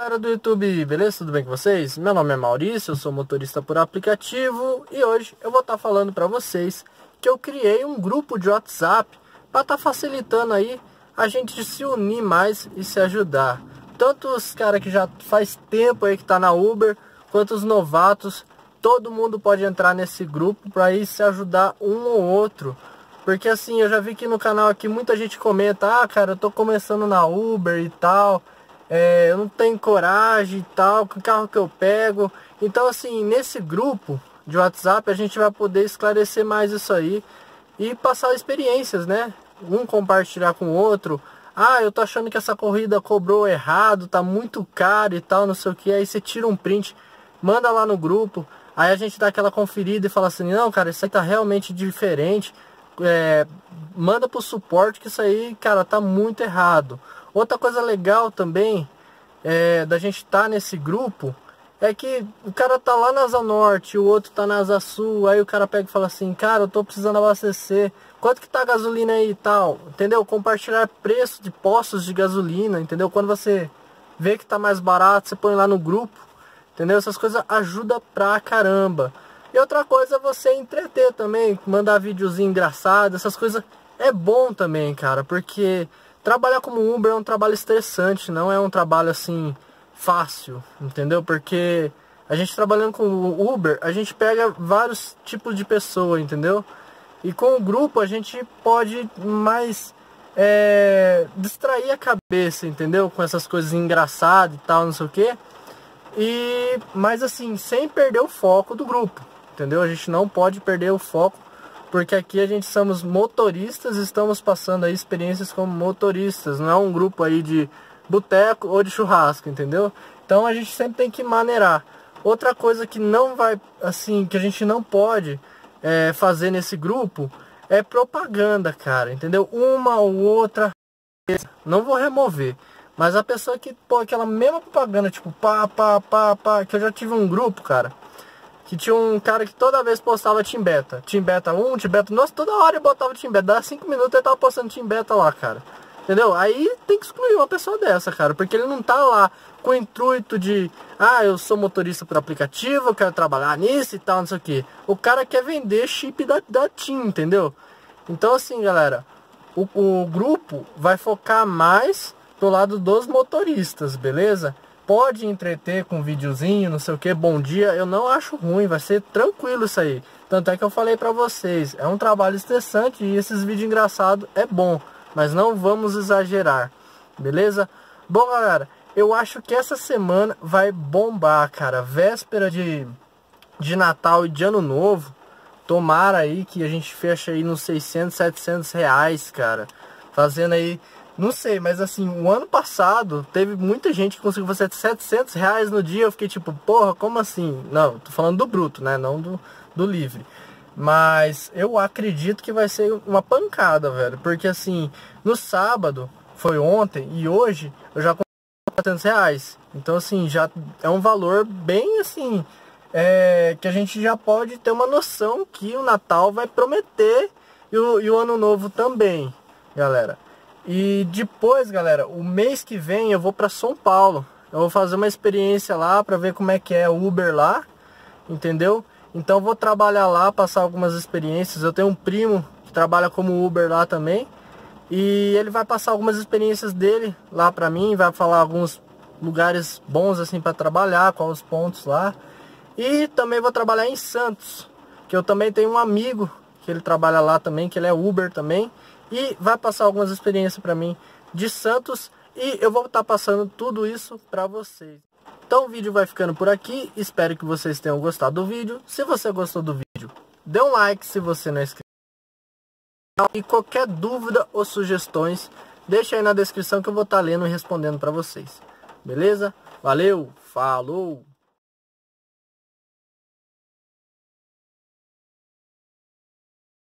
Galera do YouTube, beleza? Tudo bem com vocês? Meu nome é Maurício, eu sou motorista por aplicativo e hoje eu vou estar tá falando para vocês que eu criei um grupo de WhatsApp para estar tá facilitando aí a gente se unir mais e se ajudar. Tanto os caras que já faz tempo aí que tá na Uber, quanto os novatos, todo mundo pode entrar nesse grupo para ir se ajudar um ou outro. Porque assim, eu já vi que no canal aqui muita gente comenta, ah cara, eu tô começando na Uber e tal é, eu não tenho coragem e tal, o carro que eu pego. Então, assim, nesse grupo de WhatsApp a gente vai poder esclarecer mais isso aí e passar experiências, né? Um compartilhar com o outro. Ah, eu tô achando que essa corrida cobrou errado, tá muito caro e tal, não sei o que. Aí você tira um print, manda lá no grupo. Aí a gente dá aquela conferida e fala assim, não, cara, isso aí tá realmente diferente. É, manda pro suporte que isso aí, cara, tá muito errado. Outra coisa legal também é, da gente estar tá nesse grupo é que o cara tá lá na Asa Norte, o outro tá na Asa Sul, aí o cara pega e fala assim, cara, eu tô precisando abastecer, quanto que tá a gasolina aí e tal, entendeu? Compartilhar preço de postos de gasolina, entendeu? Quando você vê que tá mais barato, você põe lá no grupo, entendeu? Essas coisas ajudam pra caramba. E outra coisa é você entreter também, mandar videozinho engraçado, essas coisas é bom também, cara, porque Trabalhar como Uber é um trabalho estressante, não é um trabalho assim fácil, entendeu? Porque a gente trabalhando com Uber, a gente pega vários tipos de pessoa, entendeu? E com o grupo a gente pode mais é, distrair a cabeça, entendeu? Com essas coisas engraçadas e tal, não sei o que. E, mas assim, sem perder o foco do grupo, entendeu? A gente não pode perder o foco porque aqui a gente somos motoristas, estamos passando aí experiências como motoristas, não é um grupo aí de boteco ou de churrasco, entendeu? Então a gente sempre tem que maneirar. Outra coisa que não vai, assim, que a gente não pode é, fazer nesse grupo é propaganda, cara, entendeu? Uma ou outra, não vou remover. Mas a pessoa que pô, aquela mesma propaganda, tipo, pá, pá, pá, pá, que eu já tive um grupo, cara que tinha um cara que toda vez postava Team Beta. Team Beta 1, Team Beta... Nossa, toda hora ele botava Team Beta. Dá 5 minutos ele tava postando Team Beta lá, cara. Entendeu? Aí tem que excluir uma pessoa dessa, cara. Porque ele não tá lá com o intuito de... Ah, eu sou motorista por aplicativo, eu quero trabalhar nisso e tal, não sei o que. O cara quer vender chip da, da Team, entendeu? Então assim, galera... O, o grupo vai focar mais do lado dos motoristas, beleza? pode entreter com um videozinho, não sei o que, bom dia, eu não acho ruim, vai ser tranquilo isso aí. Tanto é que eu falei pra vocês, é um trabalho estressante e esses vídeos engraçados é bom, mas não vamos exagerar, beleza? Bom, galera, eu acho que essa semana vai bombar, cara, véspera de, de Natal e de Ano Novo, tomara aí que a gente feche aí nos 600, 700 reais, cara, fazendo aí não sei, mas assim, o ano passado teve muita gente que conseguiu fazer 700 reais no dia. Eu fiquei tipo, porra, como assim? Não, tô falando do bruto, né? Não do, do livre. Mas eu acredito que vai ser uma pancada, velho. Porque assim, no sábado, foi ontem, e hoje eu já comprei 400 reais. Então assim, já é um valor bem assim, é, que a gente já pode ter uma noção que o Natal vai prometer e o, e o Ano Novo também, galera. E depois, galera, o mês que vem eu vou para São Paulo. Eu vou fazer uma experiência lá para ver como é que é o Uber lá, entendeu? Então vou trabalhar lá, passar algumas experiências. Eu tenho um primo que trabalha como Uber lá também. E ele vai passar algumas experiências dele lá pra mim, vai falar alguns lugares bons assim para trabalhar, quais os pontos lá. E também vou trabalhar em Santos, que eu também tenho um amigo que ele trabalha lá também, que ele é Uber também e vai passar algumas experiências para mim de Santos e eu vou estar tá passando tudo isso para vocês. Então o vídeo vai ficando por aqui, espero que vocês tenham gostado do vídeo. Se você gostou do vídeo, dê um like se você não é inscrito. E qualquer dúvida ou sugestões, deixa aí na descrição que eu vou estar tá lendo e respondendo para vocês. Beleza? Valeu, falou!